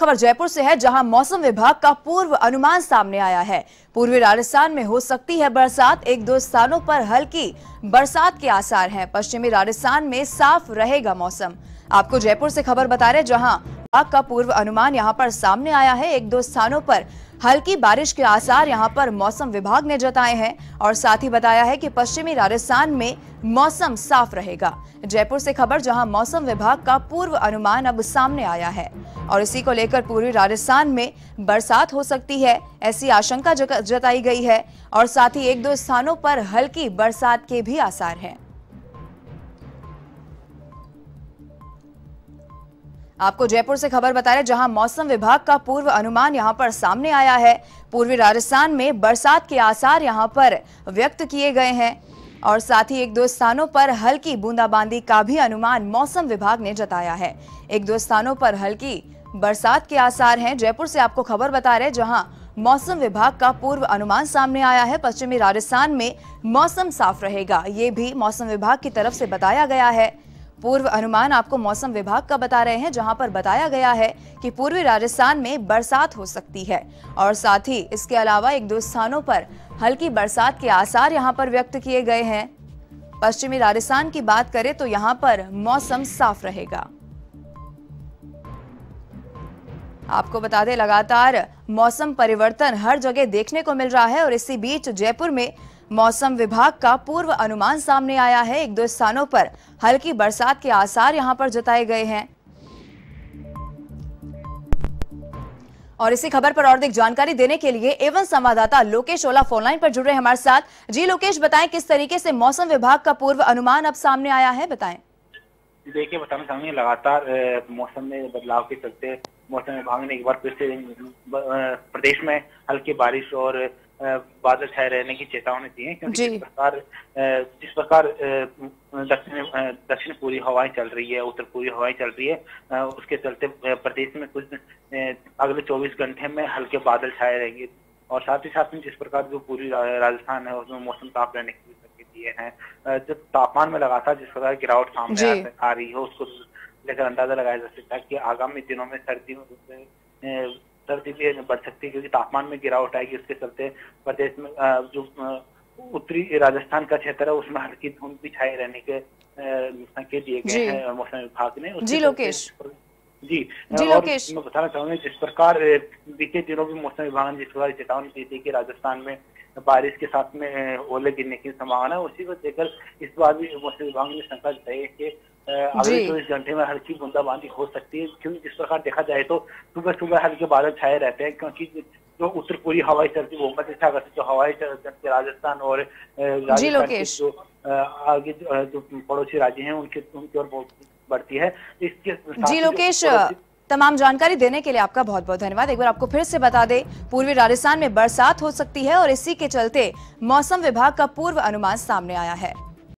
खबर जयपुर से है, जहाँ मौसम विभाग का पूर्व अनुमान सामने आया है। पूर्वी राजस्थान में हो सकती है बरसात, एक दो स्थानों पर हल्की बरसात के आसार हैं। पश्चिमी राजस्थान में साफ़ रहेगा मौसम। आपको जयपुर से खबर बता रहे जहाँ विभाग का पूर्व अनुमान यहाँ पर सामने आया है। एक दो स्थानों पर हल्की बारिश के आसार यहाँ पर मौसम विभाग ने जताए हैं और साथ ही बताया है कि पश्चिमी राजस्थान में मौसम साफ़ रहेगा। जयपुर से खबर, जहाँ मौसम विभाग का पूर्व अनुमान अब सामने आया है। और इसी को लेकर पूर्वी राजस्थान में बरसात हो सकती है, ऐसी आशंका जताई गई है। और साथ ही एक दो स्थानों पर हल्की बरसात के भी आसार हैं। आपको जयपुर से खबर बता रहे जहाँ मौसम विभाग का पूर्व अनुमान यहाँ पर सामने आया है। पूर्वी राजस्थान में बरसात के आसार यहाँ पर व्यक्त किए गए हैं। और साथ ही एक दो स्थानों पर हल्की बूंदाबांदी का भी अनुमान मौसम विभाग ने जताया है। एक दो स्थानों पर हल्की बरसात के आसार हैं। जयपुर से आपको खबर बता रहे जहाँ मौसम विभाग का पूर्व अनुमान सामने आया है। पश्चिमी राजस्थान में मौसम साफ़ रहेगा। ये भी मौसम विभाग की तरफ़ से बताया गया है। पूर्व अनुमान आपको मौसम विभाग का बता रहे हैं, जहाँ पर बताया गया है कि पूर्वी राजस्थान में बरसात हो सकती है। और साथ ही इसके अलावा एक दो स्थानों पर हल्की बरसात के आसार यहाँ पर व्यक्त किए गए हैं। पश्चिमी राजस्थान की बात करें तो यहाँ पर मौसम साफ़ रहेगा। आपको बता दें, लगातार मौसम परिवर्तन हर जगह देखने को मिल रहा है और इसी बीच जयपुर में मौसम विभाग का पूर्व अनुमान सामने आया है। एक दो स्थानों पर हल्की बरसात के आसार यहाँ पर जताए गए हैं। और इसी खबर पर और अधिक जानकारी देने के लिए एवं संवाददाता लोकेश ओला फोनलाइन पर जुड़ रहे हमारे साथ। जी लोकेश, बताएँ किस तरीके से मौसम विभाग का पूर्व अनुमान अब सामने आया है, बताएँ। देखिए, बताना चाहूँगी, लगातार मौसम में बदलाव के चलते मौसम विभाग ने एक बार फिर से प्रदेश में हल्की बारिश और बादल छाए रहने की चेतावनी दी है क्योंकि जिस प्रकार जिस प्रकार दक्षिण दक्षिण पूरी हवाएँ चल रही है उत्तर पूरी हवाएँ चल रही है उसके चलते प्रदेश में कुछ अगले 24 घंटे में हल्के बादल छाए रहेंगे। और साथ ही साथ में जिस प्रकार जो पूरी राजस्थान है उसमें मौसम साफ़ रहने की दिए हैं जो तापमान में लगातार जिस प्रकार गिरावट सामने आ रही है उसको लेकर अंदाज़ा लगाया जा सकता है कि आगामी दिनों में सर्दी सर्दी भी बढ़ सकती है क्योंकि तापमान में गिरावट आएगी उसके चलते प्रदेश में जो उत्तरी राजस्थान का क्षेत्र है उसमें हल्की धुंध भी छाए रहने के संकेत दिए गए हैं मौसम विभाग ने जी लोकेश। जी, जी और मैं बताना चाहूँगा जिस प्रकार बीते दिनों भी मौसम विभाग ने जिस प्रकार चेतावनी दी थी कि राजस्थान में बारिश के साथ में ओले गिरने की संभावना है उसी को देखकर इस बार भी मौसम विभाग ने शंका जताई है कि अगले चौबीस घंटे में हल्की बूंदाबांदी हो सकती है। क्योंकि जिस प्रकार देखा जाए तो सुबह सुबह हल्के बादल छाए रहते हैं क्योंकि जो उत्तर पूरी हवाई चलती वो मध्य सागर से जो हवाई चलती राजस्थान और जो आगे जो पड़ोसी राज्य हैं उनके उनकी ओर बहुत बढ़ती है। इसके जी लोकेश तमाम जानकारी देने के लिए आपका बहुत बहुत धन्यवाद। एक बार आपको फिर से बता दें पूर्वी राजस्थान में बरसात हो सकती है और इसी के चलते मौसम विभाग का पूर्व अनुमान सामने आया है।